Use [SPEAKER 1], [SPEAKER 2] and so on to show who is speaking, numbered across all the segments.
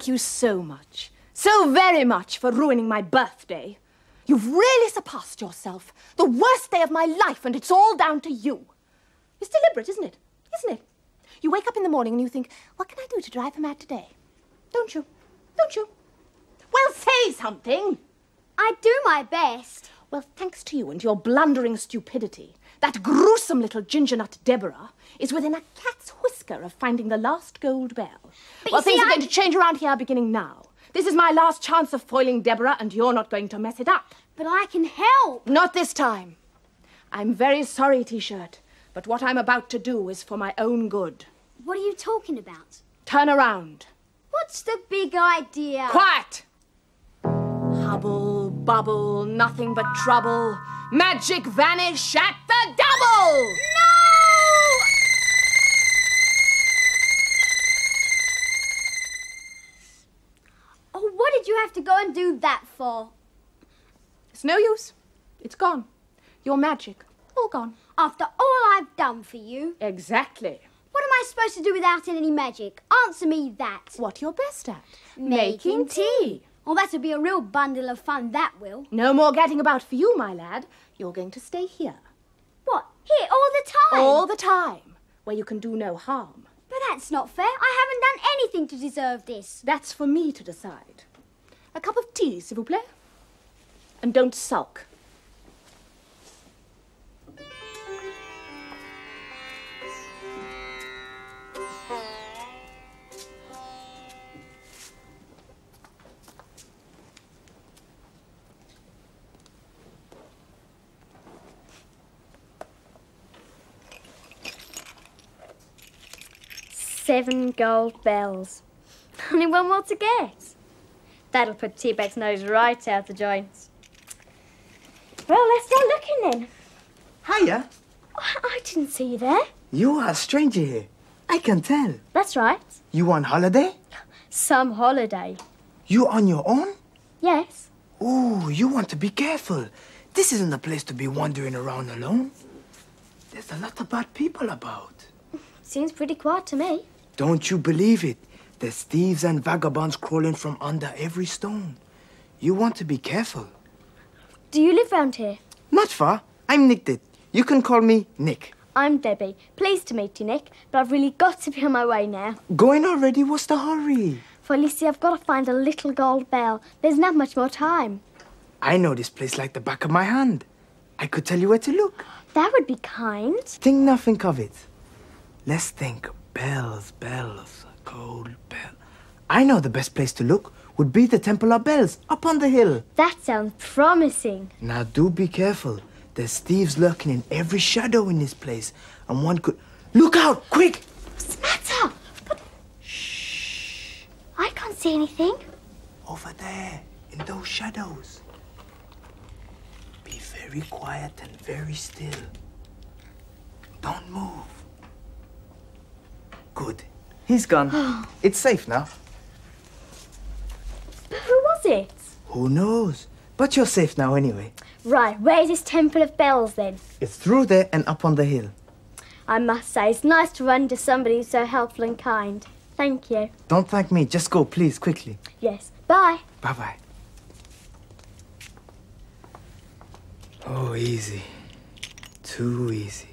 [SPEAKER 1] Thank you so much. So very much for ruining my birthday. You've really surpassed yourself. The worst day of my life, and it's all down to you. It's deliberate, isn't it? Isn't it? You wake up in the morning and you think, what can I do to drive her mad today? Don't you? Don't you? Well, say something.
[SPEAKER 2] I do my best.
[SPEAKER 1] Well, thanks to you and your blundering stupidity, that gruesome little ginger nut Deborah is within a cat's whisker of finding the last gold bell.
[SPEAKER 2] But
[SPEAKER 1] well,
[SPEAKER 2] you see,
[SPEAKER 1] things are going to change around here beginning now. This is my last chance of foiling Deborah, and you're not going to mess it up.
[SPEAKER 2] But I can help.
[SPEAKER 1] Not this time. I'm very sorry, T-Shirt, but what I'm about to do is for my own good.
[SPEAKER 2] What are you talking about?
[SPEAKER 1] Turn around.
[SPEAKER 2] What's the big idea?
[SPEAKER 1] Quiet! Hubble, bubble, nothing but trouble. Magic vanish at the double!
[SPEAKER 2] No! Oh, what did you have to go and do that for?
[SPEAKER 1] It's no use. It's gone. Your magic, all gone.
[SPEAKER 2] After all I've done for you,
[SPEAKER 1] Exactly.
[SPEAKER 2] what am I supposed to do without any magic? Answer me that.
[SPEAKER 1] What you're best at.
[SPEAKER 2] Making tea. Oh, that'll be a real bundle of fun, that will.
[SPEAKER 1] No more gadding about for you, my lad. You're going to stay here.
[SPEAKER 2] What? Here all the time?
[SPEAKER 1] All the time. Where you can do no harm.
[SPEAKER 2] But that's not fair. I haven't done anything to deserve this.
[SPEAKER 1] That's for me to decide. A cup of tea, s'il vous plaît? And don't sulk.
[SPEAKER 3] Gold bells. Only one more to get. That'll put T-Bag's nose right out the joints. Well, let's start looking then.
[SPEAKER 4] Hiya.
[SPEAKER 3] I I didn't see you there.
[SPEAKER 4] You are a stranger here. I can tell.
[SPEAKER 3] That's right.
[SPEAKER 4] You on holiday?
[SPEAKER 3] Some holiday.
[SPEAKER 4] You on your own?
[SPEAKER 3] Yes.
[SPEAKER 4] Ooh, you want to be careful. This isn't a place to be wandering around alone. There's a lot of bad people about.
[SPEAKER 3] Seems pretty quiet to me.
[SPEAKER 4] Don't you believe it? There's thieves and vagabonds crawling from under every stone. You want to be careful.
[SPEAKER 3] Do you live round here?
[SPEAKER 4] Not far. I'm Nick Dit. You can call me Nick.
[SPEAKER 3] I'm Debbie. Pleased to meet you, Nick, but I've really got to be on my way now.
[SPEAKER 4] Going already? What's the hurry?
[SPEAKER 3] For you I've got to find a little gold bell. There's not much more time.
[SPEAKER 4] I know this place like the back of my hand. I could tell you where to look.
[SPEAKER 3] That would be kind.
[SPEAKER 4] Think nothing of it. Let's think. Bells, bells, gold bell. I know the best place to look would be the Temple of Bells up on the hill.
[SPEAKER 3] That sounds promising.
[SPEAKER 4] Now do be careful. There's thieves lurking in every shadow in this place, and one could. Look out! Quick!
[SPEAKER 3] What's the matter? I can't see anything.
[SPEAKER 4] Over there, in those shadows. Be very quiet and very still. Don't move. Good. He's gone. it's safe now.
[SPEAKER 3] But Who was it?
[SPEAKER 4] Who knows? But you're safe now anyway.
[SPEAKER 3] Right, where's this Temple of Bells then?
[SPEAKER 4] It's through there and up on the hill.
[SPEAKER 3] I must say, it's nice to run to somebody who's so helpful and kind. Thank you.
[SPEAKER 4] Don't thank me. Just go, please, quickly.
[SPEAKER 3] Yes. Bye.
[SPEAKER 4] Bye bye. Oh, easy. Too easy.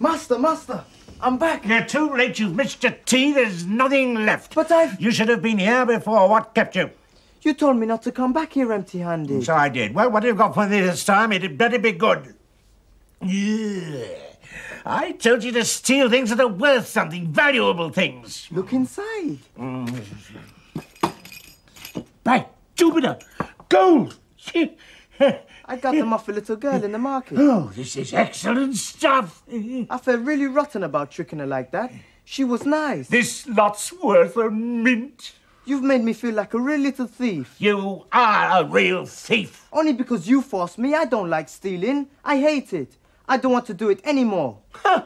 [SPEAKER 4] Master, master, I'm back.
[SPEAKER 5] You're too late. You've missed your tea. There's nothing left.
[SPEAKER 4] But I've.
[SPEAKER 5] You should have been here before. What kept you?
[SPEAKER 4] You told me not to come back here empty handed.
[SPEAKER 5] So I did. Well, what have you got for me this time? It had better be good. Yeah. I told you to steal things that are worth something, valuable things.
[SPEAKER 4] Look inside. Mm.
[SPEAKER 5] By Jupiter! Gold!
[SPEAKER 4] I got them off a little girl in the market.
[SPEAKER 5] Oh, this is excellent stuff.
[SPEAKER 4] I felt really rotten about tricking her like that. She was nice.
[SPEAKER 5] This lot's worth a mint.
[SPEAKER 4] You've made me feel like a real little thief.
[SPEAKER 5] You are a real thief.
[SPEAKER 4] Only because you forced me, I don't like stealing. I hate it. I don't want to do it anymore.
[SPEAKER 5] Huh.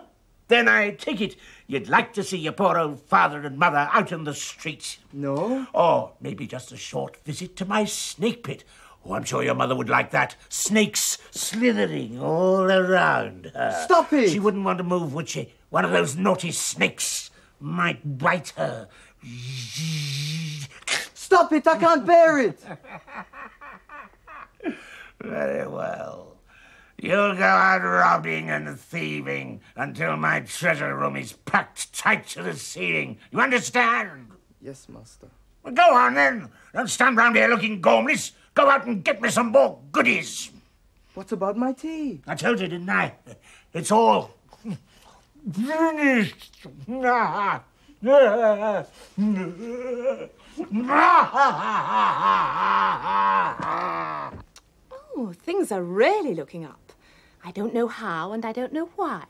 [SPEAKER 5] Then I take it you'd like to see your poor old father and mother out in the streets.
[SPEAKER 4] No?
[SPEAKER 5] Or maybe just a short visit to my snake pit. Oh, I'm sure your mother would like that. Snakes slithering all around her.
[SPEAKER 4] Stop it!
[SPEAKER 5] She wouldn't want to move, would she? One of those naughty snakes might bite her.
[SPEAKER 4] Stop it! I can't bear it!
[SPEAKER 5] Very well. You'll go out robbing and thieving until my treasure room is packed tight to the ceiling. You understand?
[SPEAKER 4] Yes, master.
[SPEAKER 5] Well, go on then. Don't stand round here looking gormless. Go out and get me some more goodies.
[SPEAKER 4] What about my tea?
[SPEAKER 5] I told you, didn't I? It's all finished.
[SPEAKER 1] Oh, things are really looking up. I don't know how and I don't know why,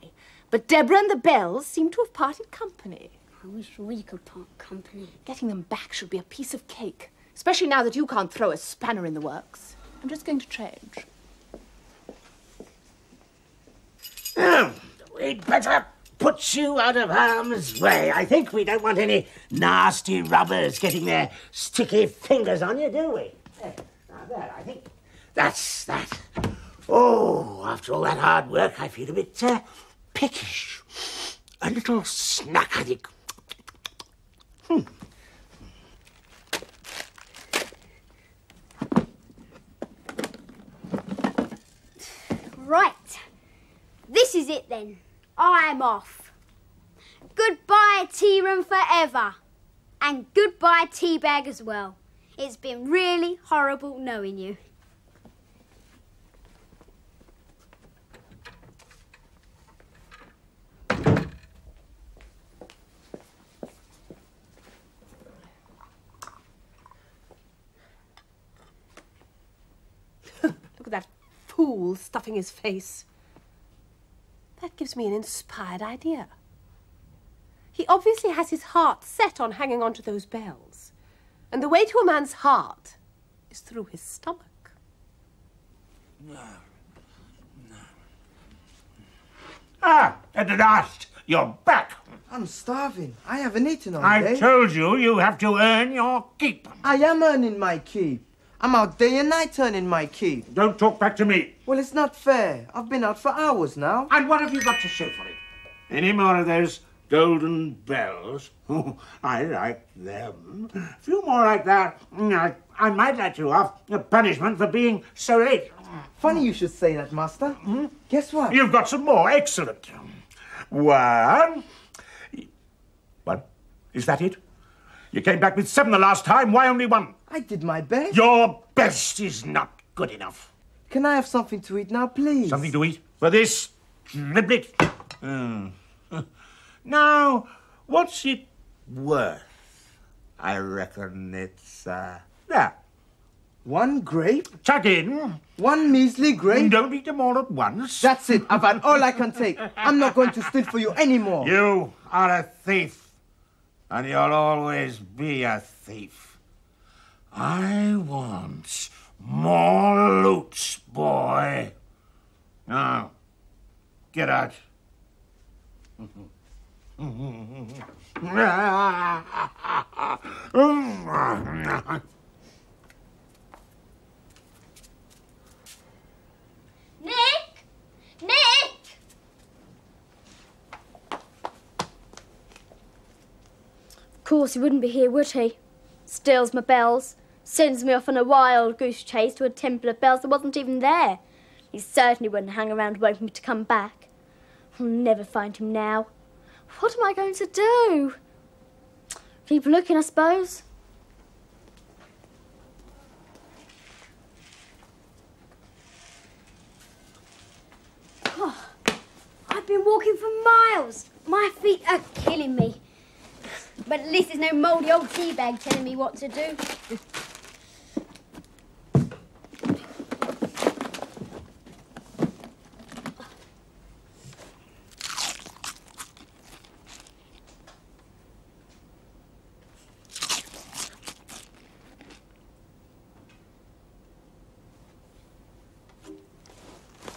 [SPEAKER 1] but Deborah and the Bells seem to have parted company.
[SPEAKER 2] I wish we could part company.
[SPEAKER 1] Getting them back should be a piece of cake, especially now that you can't throw a spanner in the works. I'm just going to change.
[SPEAKER 5] Oh, we'd better put you out of harm's way. I think we don't want any nasty robbers getting their sticky fingers on you, do we? There, now there, I think that's that. Oh, after all that hard work, I feel a bit uh, peckish. A little snack, I.
[SPEAKER 2] Right. This is it then. I'm off. Goodbye, tea room forever. And goodbye, T-Bag as well. It's been really horrible knowing you.
[SPEAKER 6] Fool stuffing his face. That gives me an inspired idea. He obviously has his heart set on hanging on to those bells. And the way to a man's heart is through his stomach.
[SPEAKER 5] Ah, at last, you're back.
[SPEAKER 4] I'm starving. I haven't eaten all
[SPEAKER 5] I
[SPEAKER 4] day.
[SPEAKER 5] told you you have to earn your keep.
[SPEAKER 4] I am earning my keep. I'm out day and night turning my key.
[SPEAKER 5] Don't talk back to me.
[SPEAKER 4] Well, it's not fair. I've been out for hours now.
[SPEAKER 5] And what have you got to show for it? Any more of those golden bells? Oh, I like them. A few more like that. mm, I, I might let you off a punishment for being so late.
[SPEAKER 4] Funny you should say that, master. Guess what?
[SPEAKER 5] You've got some more. Excellent. One. One. Is that it? You came back with seven the last time. Why only one?
[SPEAKER 4] I did my best.
[SPEAKER 5] Your best is not good enough.
[SPEAKER 4] Can I have something to eat now, please?
[SPEAKER 5] Something to eat for this driblet. Hmm. Now, what's it worth? I reckon it's uh, there.
[SPEAKER 4] One grape?
[SPEAKER 5] Chuck in.
[SPEAKER 4] One measly grape?
[SPEAKER 5] Don't eat them all at once.
[SPEAKER 4] That's it. I've had all I can take. I'm not going to steal for you anymore.
[SPEAKER 5] You are a thief, and you'll always be a thief. I want more loot, boy. Now, get out.
[SPEAKER 2] Nick! Nick!
[SPEAKER 3] Of course, he wouldn't be here, would he? Steals my bells, sends me off on a wild goose chase to a temple of bells that wasn't even there. He certainly wouldn't hang around waiting for me to come back. I'll never find him now. What am I going to do? Keep looking, I suppose.
[SPEAKER 2] Oh, I've been walking for miles. My feet are killing me. But at least there's no mouldy old tea bag telling me what to do.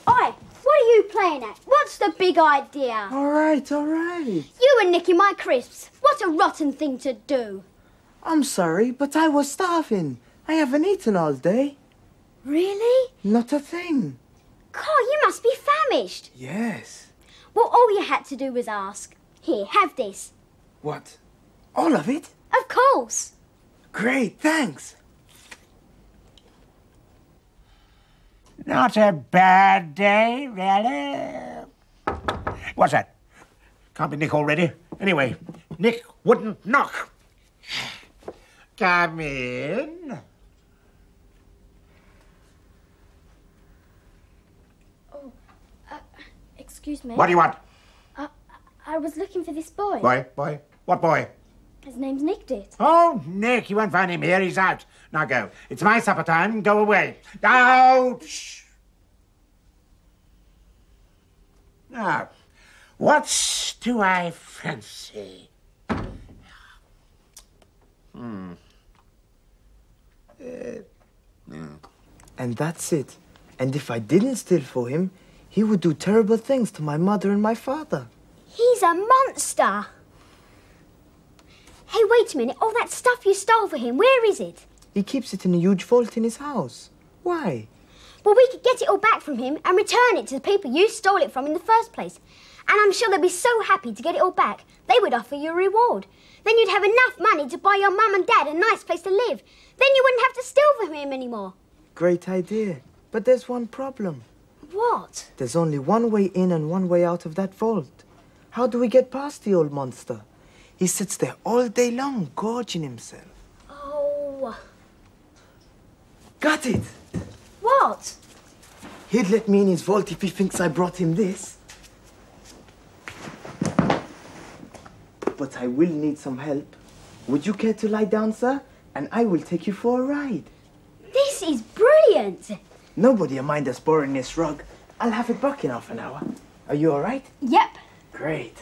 [SPEAKER 2] Oi, what are you playing at? What's the big idea?
[SPEAKER 4] All right, all right.
[SPEAKER 2] You were nicking my crisps. What a rotten thing to do.
[SPEAKER 4] I'm sorry, but I was starving. I haven't eaten all day.
[SPEAKER 2] Really?
[SPEAKER 4] Not a thing.
[SPEAKER 2] Carl, you must be famished.
[SPEAKER 4] Yes.
[SPEAKER 2] Well, all you had to do was ask. Here, have this.
[SPEAKER 4] What? All of it?
[SPEAKER 2] Of course.
[SPEAKER 4] Great, thanks.
[SPEAKER 5] Not a bad day, really. What's that? Can't be Nick already. Anyway, Nick wouldn't knock. Come in.
[SPEAKER 3] Oh, uh, excuse me.
[SPEAKER 5] What do you want?
[SPEAKER 3] I was looking for this boy.
[SPEAKER 5] Boy, boy. What boy?
[SPEAKER 3] His name's Nick Dit.
[SPEAKER 5] Oh, Nick, you won't find him here. He's out. Now go. It's my supper time. Go away. Out! Now, what do I fancy? Hmm.
[SPEAKER 4] And that's it. And if I didn't steal for him, he would do terrible things to my mother and my father.
[SPEAKER 2] He's a monster. Hey, wait a minute. All that stuff you stole for him, where is it?
[SPEAKER 4] He keeps it in a huge vault in his house. Why?
[SPEAKER 2] Well, we could get it all back from him and return it to the people you stole it from in the first place. And I'm sure they'd be so happy to get it all back, they would offer you a reward. Then you'd have enough money to buy your mum and dad a nice place to live. Then you wouldn't have to steal from him anymore.
[SPEAKER 4] Great idea. But there's one problem.
[SPEAKER 2] What?
[SPEAKER 4] There's only one way in and one way out of that vault. How do we get past the old monster? He sits there all day long, gorging himself.
[SPEAKER 2] Oh.
[SPEAKER 4] Got it!
[SPEAKER 2] What?
[SPEAKER 4] He'd let me in his vault if he thinks I brought him this. But I will need some help. Would you care to lie down, sir? And I will take you for a ride.
[SPEAKER 2] This is brilliant.
[SPEAKER 4] Nobody will mind us borrowing this rug. I'll have it back in half an hour. Are you all right?
[SPEAKER 2] Yep.
[SPEAKER 4] Great.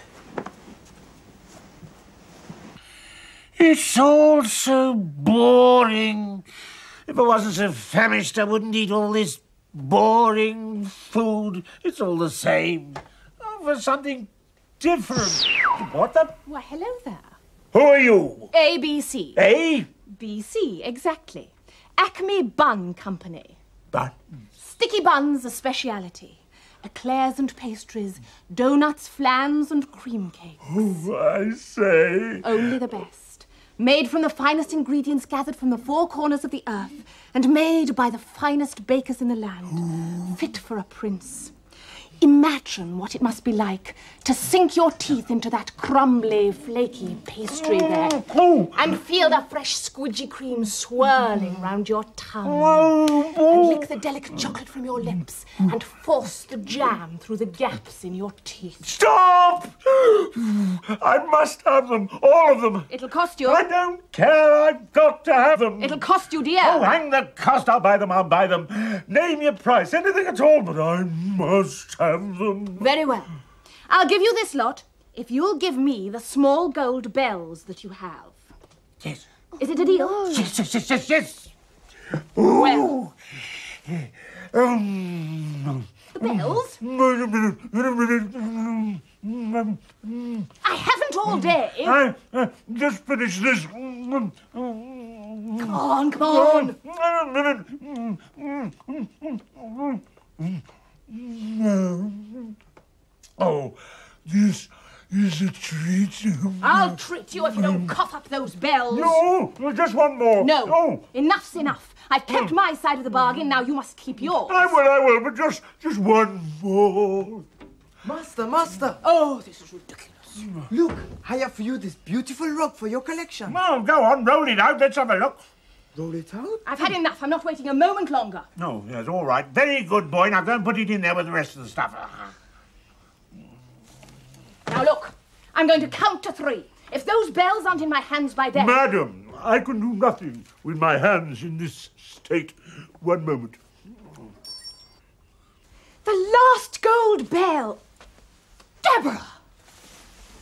[SPEAKER 5] It's all so boring. If I wasn't so famished, I wouldn't eat all this boring food. It's all the same. Oh, for something different. What the?
[SPEAKER 1] Why, hello there.
[SPEAKER 5] Who are you?
[SPEAKER 1] ABC.
[SPEAKER 5] Eh?
[SPEAKER 1] BC, exactly. Acme Bun Company.
[SPEAKER 5] Bun?
[SPEAKER 1] Sticky buns, a speciality. Eclairs and pastries, donuts, flans, and cream cakes.
[SPEAKER 5] I say.
[SPEAKER 1] Only the best. Made from the finest ingredients gathered from the four corners of the earth, and made by the finest bakers in the land. Fit for a prince. Imagine what it must be like to sink your teeth into that crumbly, flaky pastry oh, there and feel the fresh squidgy cream swirling round your tongue. Oh, and lick the delicate chocolate from your lips and force the jam through the gaps in your teeth.
[SPEAKER 5] Stop! I must have them, all of them.
[SPEAKER 1] It'll cost you.
[SPEAKER 5] I don't care. I've got to have them.
[SPEAKER 1] It'll cost you, dear.
[SPEAKER 5] Oh, hang the cost. I'll buy them. I'll buy them. Name your price. Anything at all, but I must have them.
[SPEAKER 1] Very well. I'll give you this lot if you'll give me the small gold bells that you have.
[SPEAKER 5] Yes.
[SPEAKER 1] Is it a deal?
[SPEAKER 5] Yes, yes, yes, yes, yes.
[SPEAKER 1] Well,
[SPEAKER 5] Um,
[SPEAKER 1] the bells? I haven't all day.
[SPEAKER 5] I uh, just finished this.
[SPEAKER 1] Come on, come on.
[SPEAKER 5] Oh, this is a treat.
[SPEAKER 1] I'll treat you if you don't cough up those bells.
[SPEAKER 5] No, just one more.
[SPEAKER 1] No.
[SPEAKER 5] Oh,
[SPEAKER 1] Enough's enough. I've kept my side of the bargain. Now you must keep yours.
[SPEAKER 5] I will, I will, but just, just one more.
[SPEAKER 4] Master, master!
[SPEAKER 1] Oh, this is ridiculous.
[SPEAKER 4] Look, I have for you this beautiful rug for your collection.
[SPEAKER 5] Oh, go on, roll it out. Let's have a look.
[SPEAKER 4] Roll it out.
[SPEAKER 1] I've had enough. I'm not waiting a moment longer.
[SPEAKER 5] No, yes, all right. Very good, boy. Now go and put it in there with the rest of the stuff.
[SPEAKER 1] Now look, I'm going to count to three. If those bells aren't in my hands by then.
[SPEAKER 5] Madam, I can do nothing with my hands in this state. One moment.
[SPEAKER 1] The last gold bell! Deborah!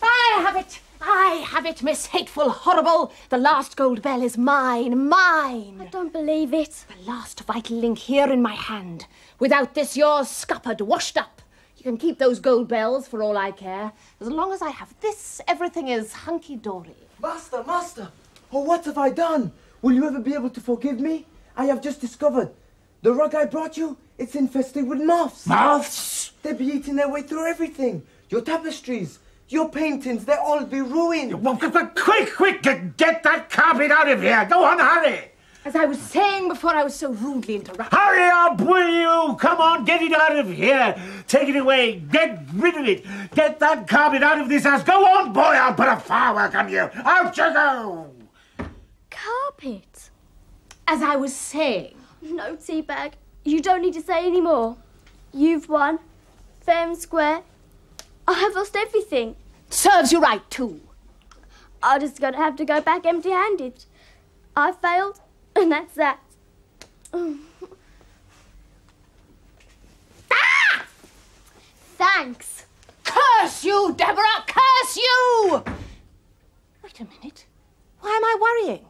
[SPEAKER 1] I have it! I have it, Miss Hateful Horrible! The last gold bell is mine, mine!
[SPEAKER 3] I don't believe it.
[SPEAKER 1] The last vital link here in my hand. Without this, you're scuppered, washed up. You can keep those gold bells for all I care. As long as I have this, everything is hunky dory.
[SPEAKER 4] Master, master! Oh, what have I done? Will you ever be able to forgive me? I have just discovered The rug I brought you, it's infested with moths.
[SPEAKER 5] Moths?
[SPEAKER 4] They'll be eating their way through everything. Your tapestries, your paintings, they'll all be ruined.
[SPEAKER 5] Well, qu- qu- quick, quick, get, get that carpet out of here. Go on, hurry.
[SPEAKER 1] As I was saying before I was so rudely interrupted.
[SPEAKER 5] Hurry up, will you? Come on, get it out of here. Take it away. Get rid of it. Get that carpet out of this house. Go on, boy. I'll put a firework on you. Out you go.
[SPEAKER 3] Carpet.
[SPEAKER 1] As I was saying.
[SPEAKER 3] No, T-Bag. You don't need to say any more. You've won. Fair and square. I have lost everything.
[SPEAKER 1] Serves you right, too.
[SPEAKER 3] I'm just going to have to go back empty handed. I failed, and that's that.
[SPEAKER 1] Ah!
[SPEAKER 3] Thanks.
[SPEAKER 1] Curse you, Deborah! Curse you! Wait a minute. Why am I worrying?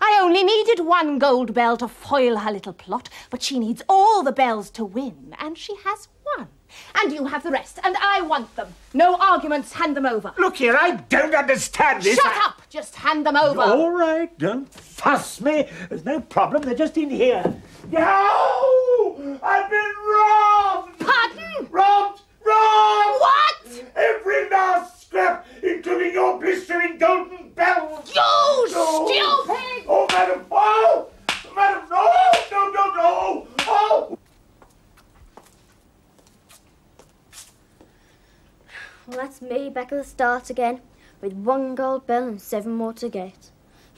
[SPEAKER 1] I only needed one gold bell to foil her little plot, but she needs all the bells to win, and she has one. And you have the rest, and I want them. No arguments, hand them over.
[SPEAKER 5] Look here, I don't understand this.
[SPEAKER 1] Shut
[SPEAKER 5] I-
[SPEAKER 1] up! Just hand them over.
[SPEAKER 5] All right, don't fuss me. There's no problem. They're just in here. No! I've been robbed!
[SPEAKER 1] Pardon?
[SPEAKER 5] Robbed! Robbed!
[SPEAKER 1] What?
[SPEAKER 5] Every last scrap, including your blistering golden bells!
[SPEAKER 1] You
[SPEAKER 5] No!
[SPEAKER 1] stupid!
[SPEAKER 5] Oh, madam! Oh! Madam, no! No, no, no! Oh!
[SPEAKER 3] Well, that's me back at the start again, with one gold bell and seven more to get.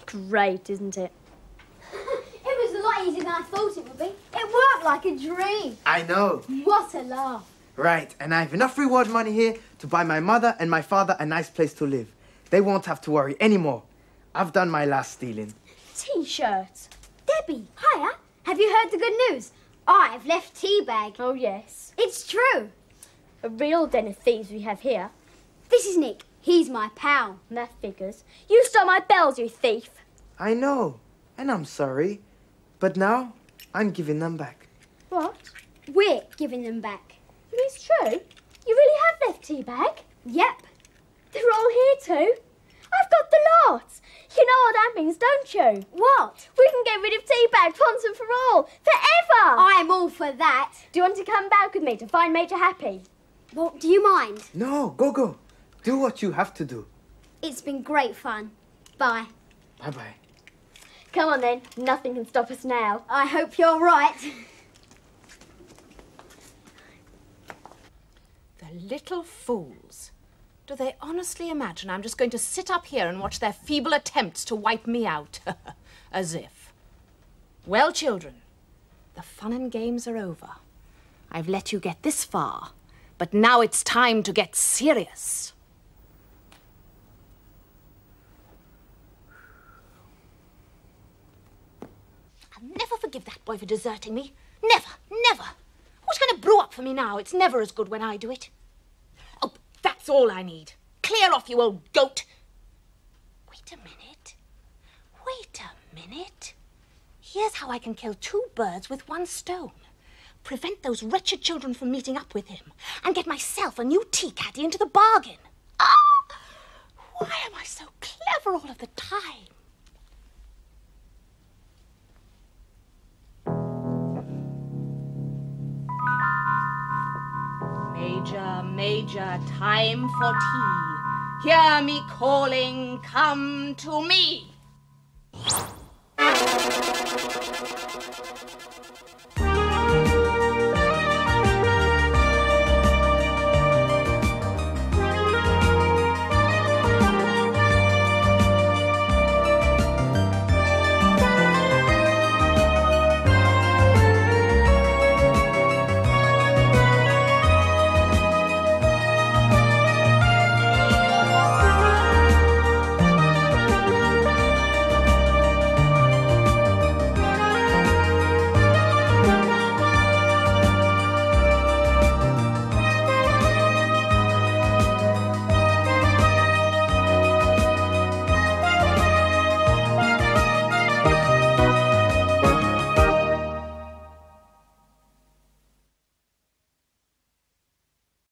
[SPEAKER 3] Great, isn't it?
[SPEAKER 2] it was a lot easier than I thought it would be. It worked like a dream.
[SPEAKER 4] I know.
[SPEAKER 2] What a laugh.
[SPEAKER 4] Right, and I have enough reward money here to buy my mother and my father a nice place to live. They won't have to worry anymore. I've done my last stealing.
[SPEAKER 3] T-shirt.
[SPEAKER 2] Debbie, hiya. Have you heard the good news? I've left T-Bag.
[SPEAKER 3] Oh, yes.
[SPEAKER 2] It's true.
[SPEAKER 3] A real den of thieves we have here.
[SPEAKER 2] This is Nick. He's my pal.
[SPEAKER 3] That figures. You stole my bells, you thief.
[SPEAKER 4] I know, and I'm sorry. But now, I'm giving them back.
[SPEAKER 3] What?
[SPEAKER 2] We're giving them back.
[SPEAKER 3] It's true. You really have left T-Bag?
[SPEAKER 2] Yep.
[SPEAKER 3] They're all here too. I've got the lot. You know what that means, don't you?
[SPEAKER 2] What?
[SPEAKER 3] We can get rid of T-Bag once and for all, forever.
[SPEAKER 2] I'm all for that.
[SPEAKER 3] Do you want to come back with me to find Major Happy?
[SPEAKER 2] Well, do you mind?
[SPEAKER 4] No, go, go. Do what you have to do.
[SPEAKER 2] It's been great fun. Bye.
[SPEAKER 4] Bye bye.
[SPEAKER 3] Come on then. Nothing can stop us now.
[SPEAKER 2] I hope you're right.
[SPEAKER 1] The little fools. Do they honestly imagine I'm just going to sit up here and watch their feeble attempts to wipe me out? As if. Well, children, the fun and games are over. I've let you get this far, but now it's time to get serious. I'll never forgive that boy for deserting me. Never, never. Who's going to brew up for me now? It's never as good when I do it. Oh, that's all I need. Clear off, you old goat. Wait a minute. Wait a minute. Here's how I can kill two birds with one stone prevent those wretched children from meeting up with him, and get myself a new tea caddy into the bargain. Ah! Why am I so clever all of the time? Major, Major, time for tea. Hear me calling, come to me.